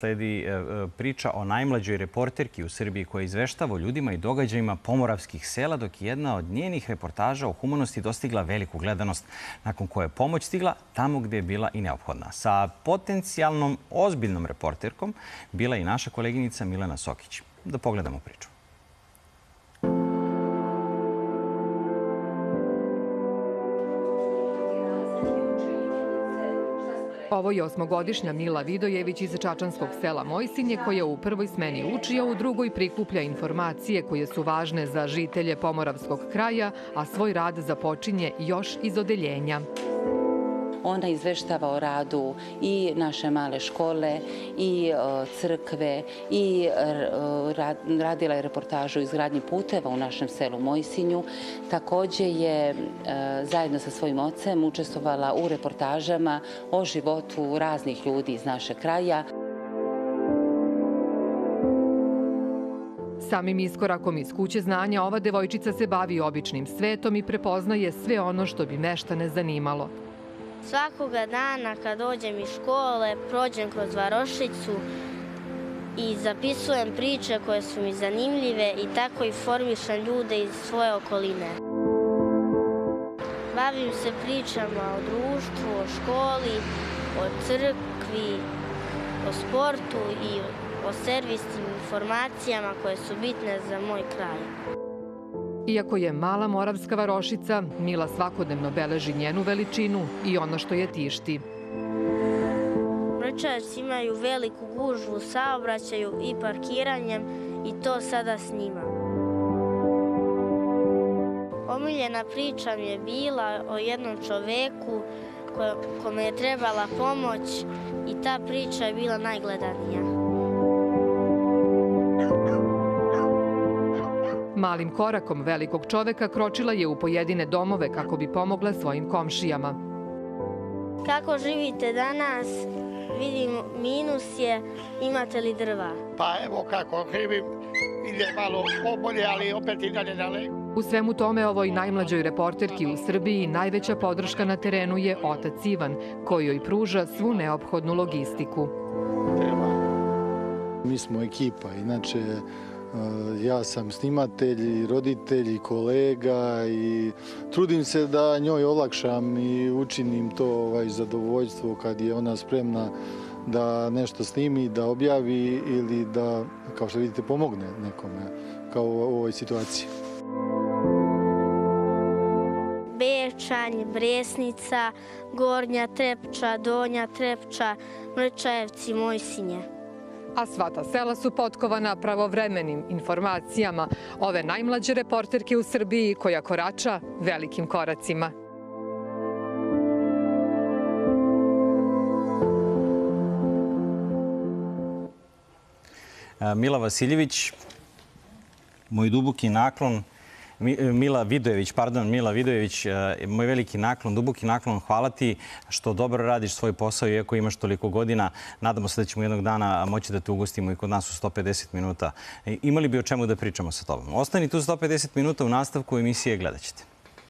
Sledi e, e, priča o najmlađoj reporterki u Srbiji koja izveštava o ljudima i događajima pomoravskih sela, dok je jedna od njenih reportaža o humanosti dostigla veliku gledanost, nakon koje je pomoć stigla tamo gde je bila i neophodna. Sa potencijalnom ozbiljnom reporterkom bila i naša koleginica Milena Sokić. Da pogledamo priču. Ovo je osmogodišnja Mila Vidojević iz Čačanskog sela Mojsinje koja u prvoj smeni uči, a u drugoj prikuplja informacije koje su važne za žitelje Pomoravskog kraja, a svoj rad započinje još iz odeljenja. Ona izveštava o radu i naše male škole i e, crkve i e, radila je reportažu o izgradnji puteva u našem selu Mojsinju. Takođe je e, zajedno sa svojim ocem učestvovala u reportažama o životu raznih ljudi iz naše kraja. Samim iskorakom iz kuće znanja ova devojčica se bavi običnim svetom i prepoznaje sve ono što bi meštane zanimalo. Svakoga dana kad dođem iz škole, prođem kroz Varošicu i zapisujem priče koje su mi zanimljive i tako i formišem ljude iz svoje okoline. Bavim se pričama o društvu, o školi, o crkvi, o sportu i o servisnim informacijama koje su bitne za moj kraj. Iako je mala moravska varošica, Mila svakodnevno beleži njenu veličinu i ono što je tišti. Mrčajac imaju veliku gužvu saobraćaju i parkiranjem i to sada snima. Omiljena priča mi je bila o jednom čoveku kome je trebala pomoć i ta priča je bila najgledanija. Malim korakom velikog čoveka kročila je u pojedine domove kako bi pomogla svojim komšijama. Kako živite danas? Vidim, minus je, imate li drva? Pa evo kako živim, ide malo pobolje, ali opet i dalje daleko. U svemu tome ovoj najmlađoj reporterki u Srbiji najveća podrška na terenu je otac Ivan, koji joj pruža svu neophodnu logistiku. Mi smo ekipa, inače Ja sam snimatelj, roditelj, kolega i trudim se da njoj olakšam i učinim to ovaj, zadovoljstvo kad je ona spremna da nešto snimi, da objavi ili da, kao što vidite, pomogne nekome kao u ovoj situaciji. Bečanj, Bresnica, Gornja Trepča, Donja Trepča, Mrčajevci, Mojsinje a sva ta sela su potkovana pravovremenim informacijama ove najmlađe reporterke u Srbiji koja korača velikim koracima. Mila Vasiljević, moj duboki naklon Mila Vidojević, pardon, Mila Vidojević, e, moj veliki naklon, duboki naklon, hvala ti što dobro radiš svoj posao iako imaš toliko godina. Nadamo se da ćemo jednog dana moći da te ugostimo i kod nas u 150 minuta. Imali bi o čemu da pričamo sa tobom. Ostani tu 150 minuta u nastavku emisije, gledat ćete.